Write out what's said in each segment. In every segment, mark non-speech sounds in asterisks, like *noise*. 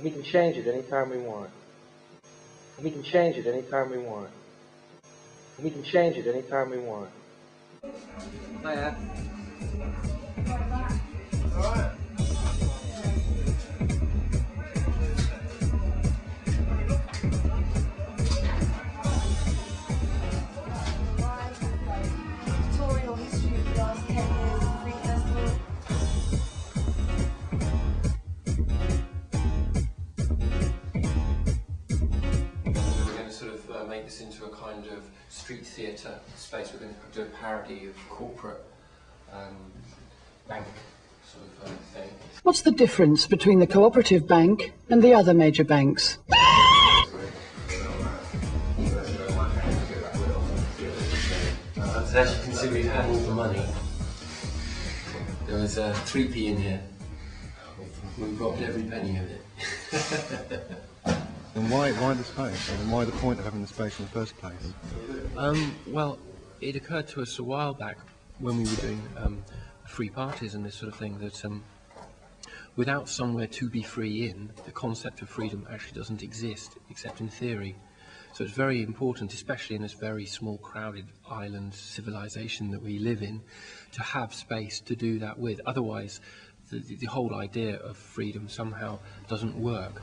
And we can change it anytime we want. And we can change it anytime we want. And we can change it anytime we want. Hiya. Alright. This into a kind of street theatre space. We're going to do a parody of corporate um, bank sort of uh, thing. What's the difference between the cooperative bank and the other major banks? as you can see, we've had all the money. There was a uh, 3p in here. We've robbed every penny of it. *laughs* And why, why the space? And why the point of having the space in the first place? Um, well, it occurred to us a while back when we were doing um, free parties and this sort of thing that um, without somewhere to be free in, the concept of freedom actually doesn't exist except in theory. So it's very important, especially in this very small, crowded island civilization that we live in, to have space to do that with. Otherwise, the, the whole idea of freedom somehow doesn't work.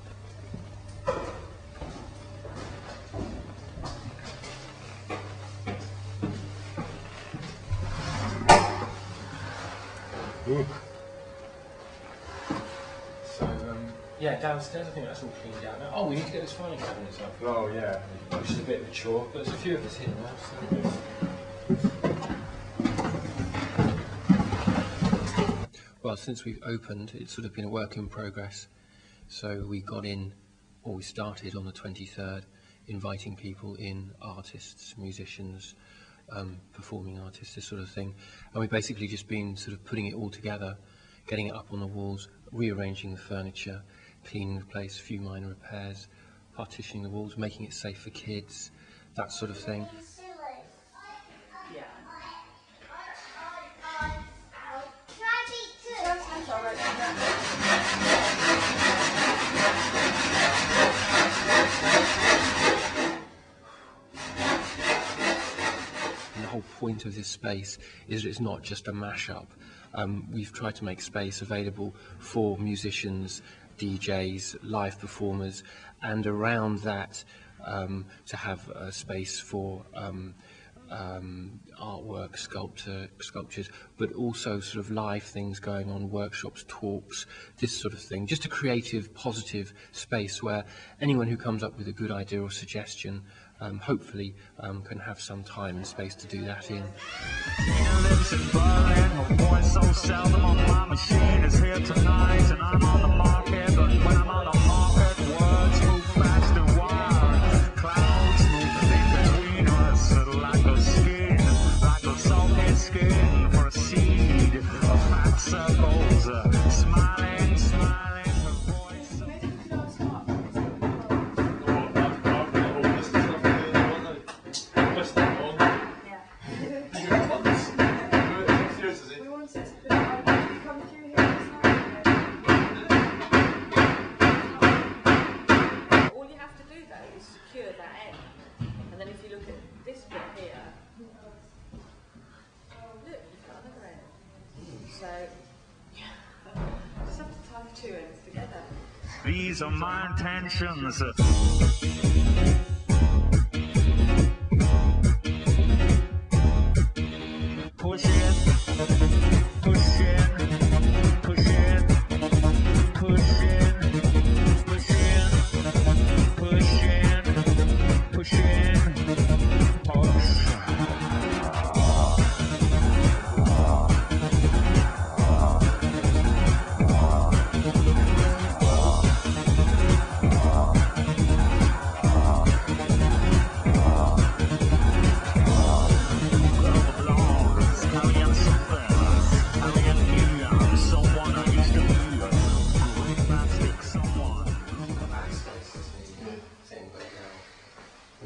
So, um, yeah, downstairs, I think that's all cleaned out now. Oh, we need to get this filing cabinet up. Oh, yeah. Which is a bit of a chore, but there's a few of us here now, so. Well, since we've opened, it's sort of been a work in progress. So we got in, or we started on the 23rd, inviting people in, artists, musicians, um, performing artists, this sort of thing. And we've basically just been sort of putting it all together, getting it up on the walls, rearranging the furniture, the place, a few minor repairs, partitioning the walls, making it safe for kids, that sort of thing. Yeah. whole point of this space is that it's not just a mashup. Um, we've tried to make space available for musicians, DJs, live performers, and around that um, to have a space for um, um, artwork, sculpture, sculptures, but also sort of live things going on, workshops, talks, this sort of thing. Just a creative, positive space where anyone who comes up with a good idea or suggestion um, hopefully um, can have some time and space to do that in. Are my intentions.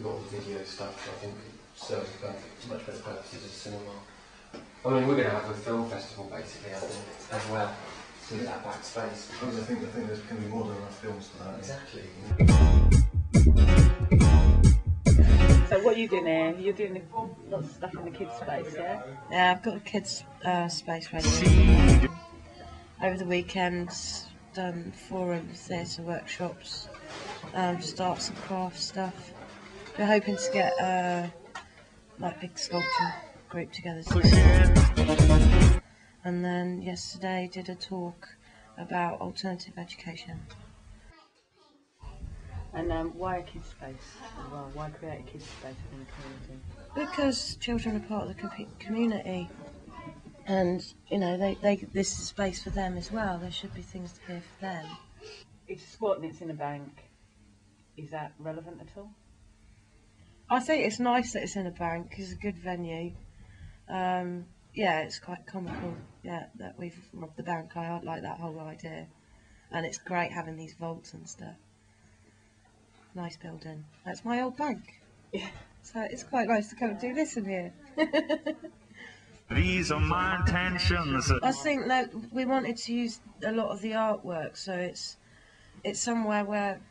I think serves for much better purposes as cinema. I mean, we're going to have a film festival basically, I think, as well. to that back space. Because I think, I think there's going to be more than enough films for that. Exactly. So what are you doing here? You're doing lots of stuff in the kids' space, yeah? Yeah, I've got a kids' uh, space ready. Over the weekends, done forum theatre workshops, um, just arts and crafts stuff. We're hoping to get uh, like big sculpture group together. today. And then yesterday did a talk about alternative education. And um, why a kids' space well? Why create a kids' space within the community? Because children are part of the com- community, and you know they, they this is space for them as well. There should be things here for them. It's a sport and it's in a bank. Is that relevant at all? I think it's nice that it's in a bank. It's a good venue. Um, yeah, it's quite comical. Yeah, that we've robbed the bank. I like that whole idea, and it's great having these vaults and stuff. Nice building. That's my old bank. Yeah. So it's quite nice to come and do this in here. *laughs* These are my intentions. I think that we wanted to use a lot of the artwork, so it's it's somewhere where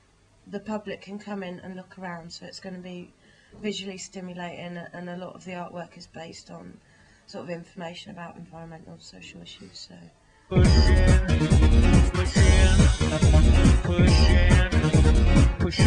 the public can come in and look around. So it's going to be visually stimulating, and a lot of the artwork is based on sort of information about environmental and social issues. So Push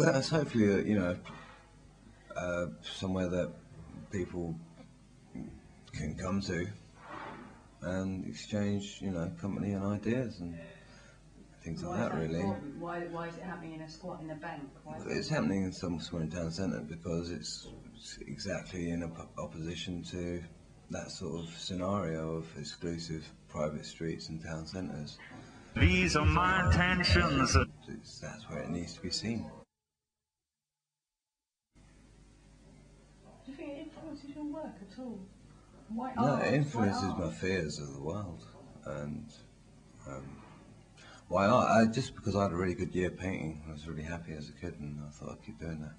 Well, it's hopefully, uh, you know, uh, somewhere that people can come to and exchange, you know, company and ideas and things like that, really. Why, why is it happening in a squat in a bank? Why is It's happening in some somewhere in town centre because it's, it's exactly in op- opposition to that sort of scenario of exclusive private streets and town centres. These are my intentions. It's, that's where it needs to be seen. Influences your work at all? Why No, art? it influences Why my fears of the world, and um, why art? I, just because I had a really good year painting, I was really happy as a kid, and I thought I'd keep doing that.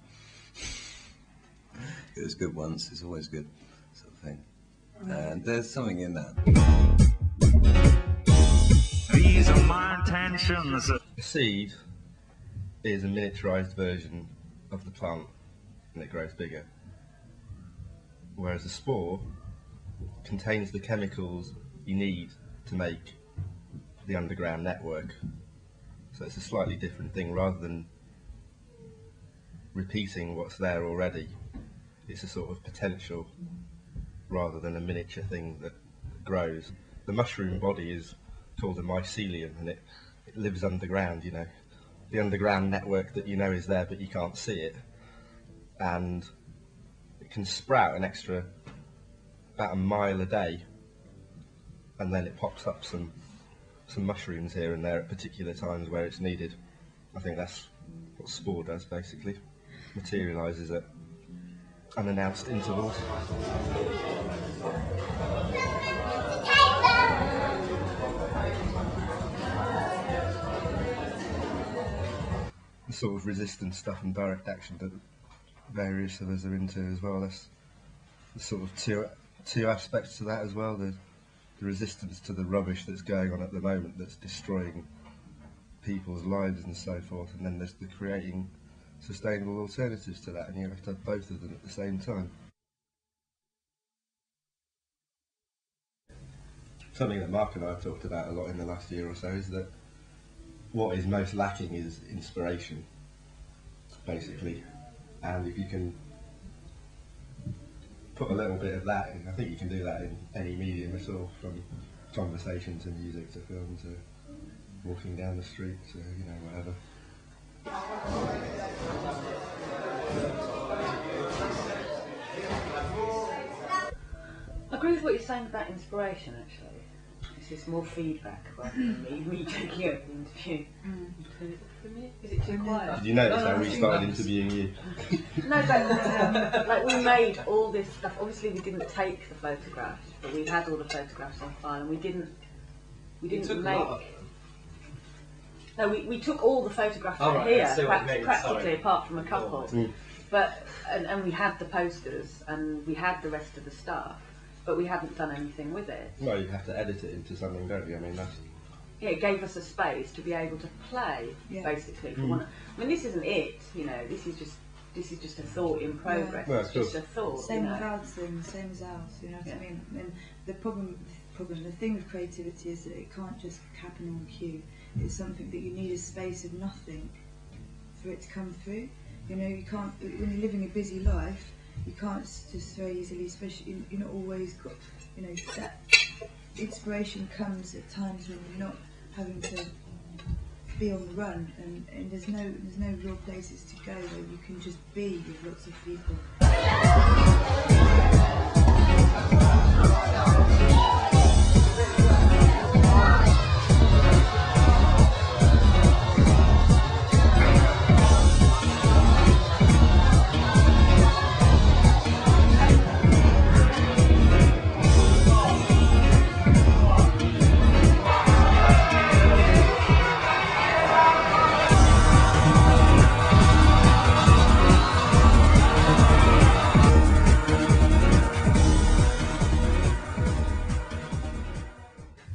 *laughs* it was good once; it's always good, sort of thing. And there's something in that. These are my intentions. The seed is a miniaturized version of the plant and it grows bigger. Whereas the spore contains the chemicals you need to make the underground network. So it's a slightly different thing rather than repeating what's there already. It's a sort of potential rather than a miniature thing that grows. The mushroom body is called a mycelium and it, it lives underground, you know. The underground network that you know is there but you can't see it. And can sprout an extra about a mile a day and then it pops up some some mushrooms here and there at particular times where it's needed. I think that's what SPOR does basically, materialises at unannounced intervals. The sort of resistance stuff and direct action, but various of us are into as well. That's the sort of two two aspects to that as well. The the resistance to the rubbish that's going on at the moment that's destroying people's lives and so forth, and then there's the creating sustainable alternatives to that, and you have to have both of them at the same time. Something that Mark and I have talked about a lot in the last year or so is that what is most lacking is inspiration, basically. And if you can put a little bit of that in, I think you can do that in any medium at all, from conversation to music to film to walking down the street to, you know, whatever. I agree with what you're saying about inspiration, actually. This is more feedback rather than me, me taking over the interview. Is it too quiet? Did you notice how we started interviewing you? No, but um, like we made all this stuff. Obviously, we didn't take the photographs, but we had all the photographs on file, and we didn't. We didn't took a make. lot No, we, we took all the photographs Oh, right, here, I see what you prac- mean, practically apart from a couple. Mm. But and, and we had the posters, and we had the rest of the stuff, but we hadn't done anything with it. Well, you have to edit it into something, don't you? I mean, that's Yeah, it gave us a space to be able to play, Yeah. basically. For Mm. one, I mean, this isn't it. You know, this is just this is just a thought in progress. Well, it's just a thought. Same you know. with ours thing, same as ours, you know what I Yeah. mean? And the problem, problem, the thing with creativity is that it can't just happen on cue. It's something that you need a space of nothing for it to come through. You know, you can't, when you're living a busy life, you can't just very easily, especially, you- you're not always got, you know, that inspiration comes at times when you're not having to be on the run and, and there's no there's no real places to go where you can just be with lots of people.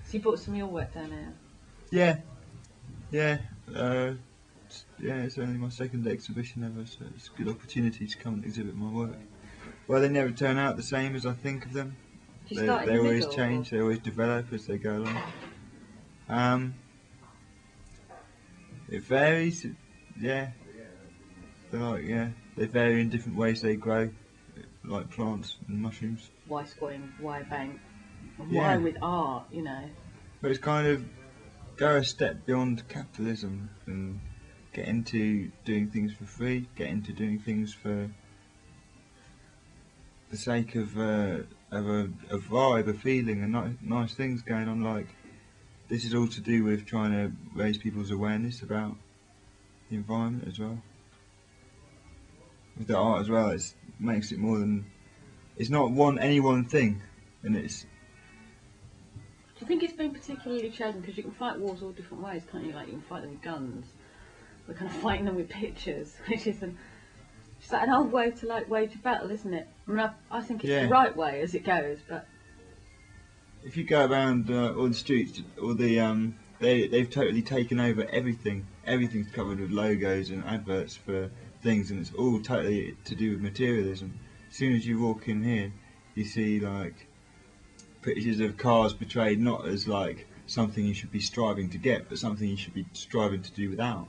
So you brought some of your work down here. Yeah, yeah, uh, yeah. It's only my second exhibition ever, so it's a good opportunity to come and exhibit my work. Well, they never turn out the same as I think of them. They, they the always middle, change. They always develop as they go along. Um, it varies. Yeah, they're like yeah, they vary in different ways they grow, like plants and mushrooms. Why squatting? Why bank? And Yeah. Why with art? You know. But it's kind of go a step beyond capitalism and get into doing things for free, get into doing things for the sake of, uh, of a, a vibe, a feeling, and ni- nice things going on. Like this is all to do with trying to raise people's awareness about the environment as well. With the art as well, it makes it more than it's not one any one thing, and it's Do you think it's been particularly challenging because you can fight wars all different ways, can't you? Like you can fight them with guns. We're kind of *laughs* fighting them with pictures, which is an, it's like an old way to like wage a battle, isn't it? I mean, I, I think it's Yeah. the right way as it goes, but if you go around uh, all the streets, all the um, they they've totally taken over everything. Everything's covered with logos and adverts for things, and it's all totally to do with materialism. As soon as you walk in here, you see like pictures of cars portrayed not as like something you should be striving to get, but something you should be striving to do without.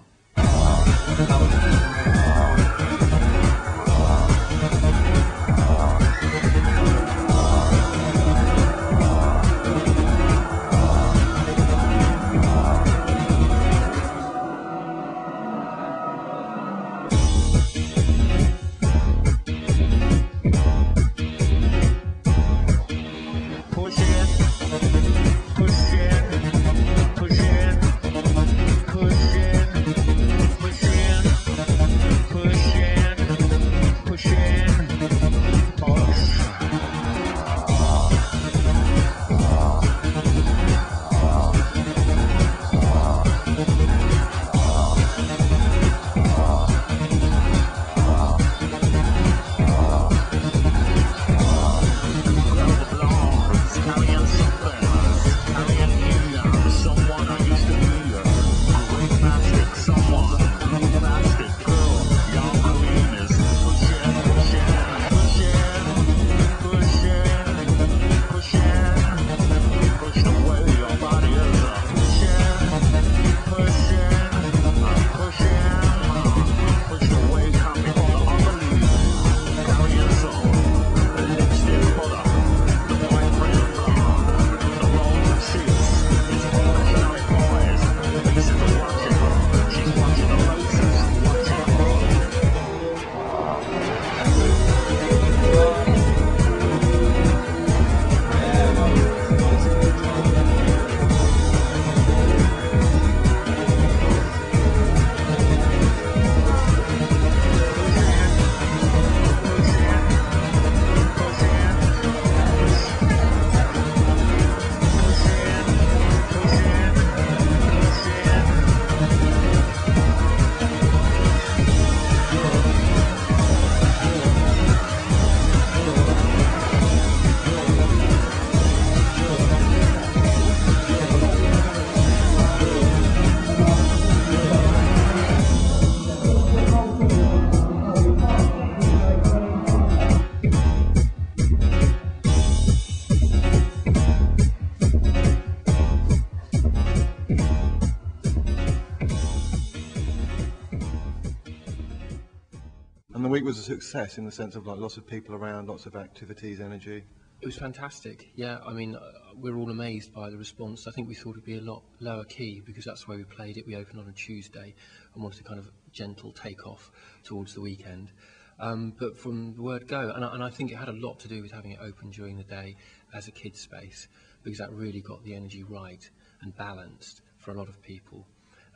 Success in the sense of like lots of people around, lots of activities, energy? It was fantastic. Yeah, I mean, uh, we're all amazed by the response. I think we thought it'd be a lot lower key because that's the way we played it. We opened on a Tuesday and wanted a kind of gentle take-off towards the weekend. Um, but from the word go, and I, and I think it had a lot to do with having it open during the day as a kids space because that really got the energy right and balanced for a lot of people.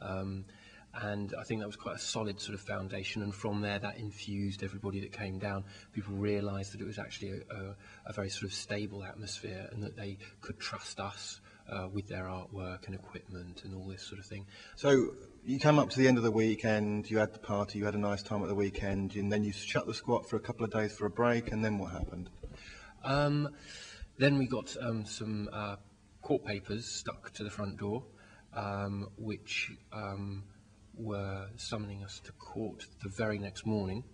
Um, and I think that was quite a solid sort of foundation. And from there that infused everybody that came down. People realized that it was actually a, a, a very sort of stable atmosphere and that they could trust us uh, with their artwork and equipment and all this sort of thing. So you come up to the end of the weekend, you had the party, you had a nice time at the weekend, and then you shut the squat for a couple of days for a break, and then what happened? Um, then we got um, some uh, court papers stuck to the front door, um, which um, were summoning us to court the very next morning.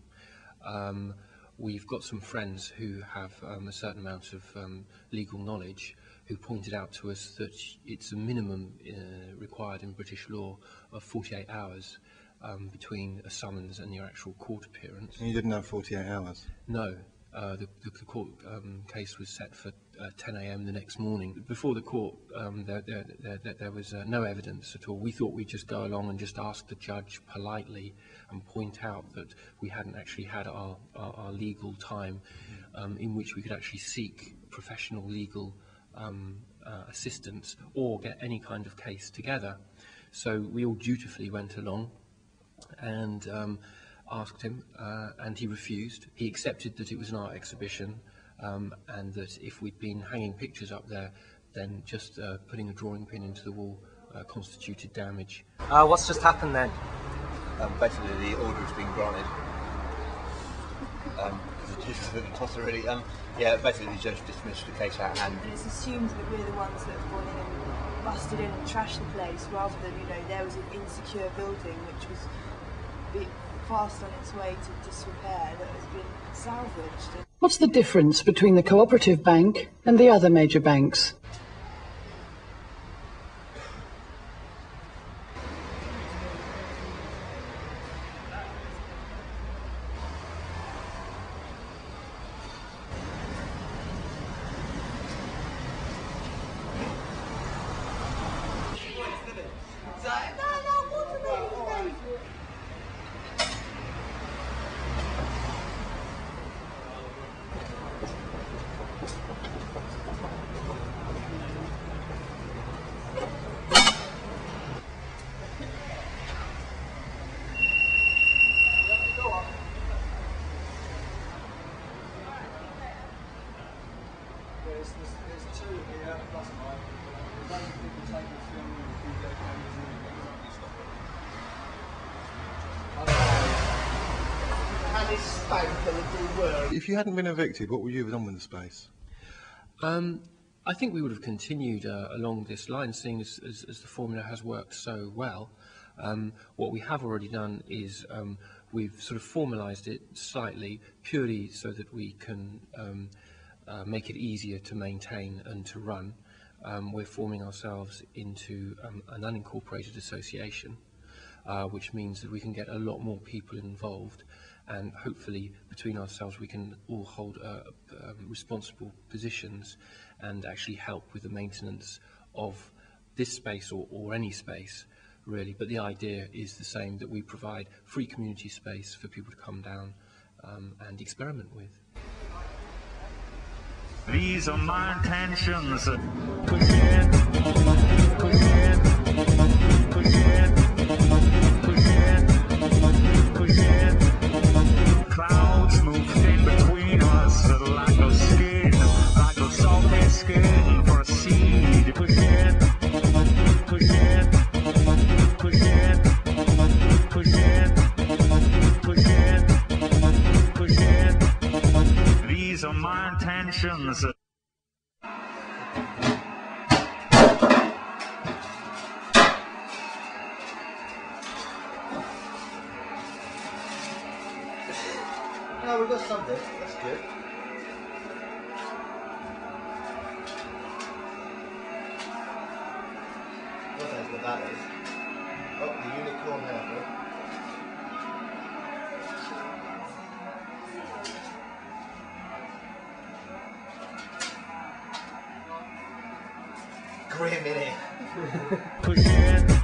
Um, we've got some friends who have um, a certain amount of um, legal knowledge who pointed out to us that it's a minimum uh, required in British law of 48 hours um, between a summons and your actual court appearance. And you didn't have 48 hours? No. Uh, the, the, the court um, case was set for uh, 10 a.m. the next morning. Before the court, um, there, there, there, there was uh, no evidence at all. We thought we'd just go along and just ask the judge politely and point out that we hadn't actually had our, our, our legal time um, in which we could actually seek professional legal um, uh, assistance or get any kind of case together. So we all dutifully went along and um, asked him, uh, and he refused. He accepted that it was an art exhibition, um, and that if we'd been hanging pictures up there, then just uh, putting a drawing pin into the wall uh, constituted damage. Uh, what's just happened then? Um, basically, the order has been granted. Um, the gist of it, *laughs* the toss already. Um, yeah, basically, the judge dismissed the case out and And it's assumed that we're the ones that have gone in and busted in and trashed the place rather than, you know, there was an insecure building which was be- fast on its way to disrepair that has been salvaged. What's the difference between the cooperative bank and the other major banks? If you hadn't been evicted, what would you have done with the space? Um, I think we would have continued uh, along this line, seeing as, as, as the formula has worked so well. Um, what we have already done is um, we've sort of formalised it slightly, purely so that we can um, uh, make it easier to maintain and to run. Um, we're forming ourselves into um, an unincorporated association, uh, which means that we can get a lot more people involved and hopefully between ourselves we can all hold uh, um, responsible positions and actually help with the maintenance of this space or, or any space really but the idea is the same that we provide free community space for people to come down um, and experiment with. These are my intentions. Push it, push it, push it, grim in. *laughs*